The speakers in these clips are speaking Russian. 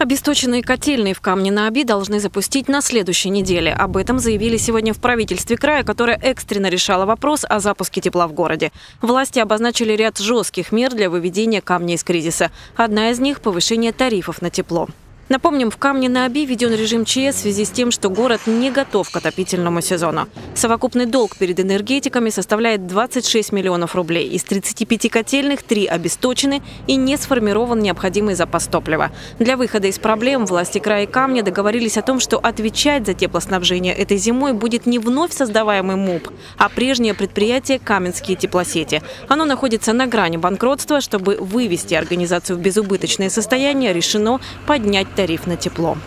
Обесточенные котельные в Камне на Оби должны запустить на следующей неделе. Об этом заявили сегодня в правительстве края, которое экстренно решало вопрос о запуске тепла в городе. Власти обозначили ряд жестких мер для выведения камня из кризиса. Одна из них – повышение тарифов на тепло. Напомним, в Камне на Оби введен режим ЧС в связи с тем, что город не готов к отопительному сезону. Совокупный долг перед энергетиками составляет 26 миллионов рублей. Из 35 котельных 3 обесточены и не сформирован необходимый запас топлива. Для выхода из проблем власти края Камня договорились о том, что отвечать за теплоснабжение этой зимой будет не вновь создаваемый МУП, а прежнее предприятие «Каменские теплосети». Оно находится на грани банкротства. Чтобы вывести организацию в безубыточное состояние, решено поднять тариф на тепло.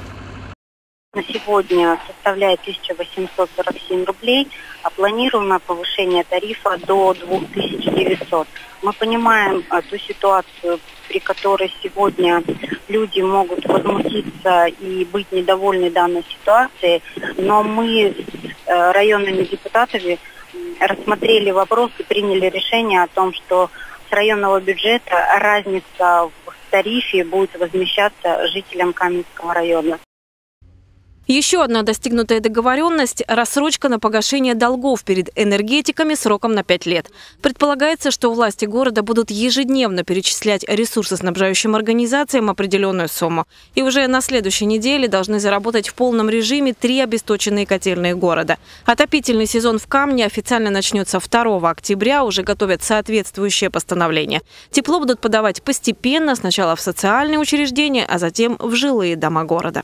На сегодня составляет 1847 рублей, а планируемое повышение тарифа до 2900. Мы понимаем э, ту ситуацию, при которой сегодня люди могут возмутиться и быть недовольны данной ситуацией, но мы с э, районными депутатами рассмотрели вопрос и приняли решение о том, что с районного бюджета разница в тарифе будет возмещаться жителям Каменского района. Еще одна достигнутая договоренность – рассрочка на погашение долгов перед энергетиками сроком на 5 лет. Предполагается, что власти города будут ежедневно перечислять ресурсоснабжающим организациям определенную сумму. И уже на следующей неделе должны заработать в полном режиме три обесточенные котельные города. Отопительный сезон в Камне официально начнется 2 октября, уже готовят соответствующее постановление. Тепло будут подавать постепенно, сначала в социальные учреждения, а затем в жилые дома города.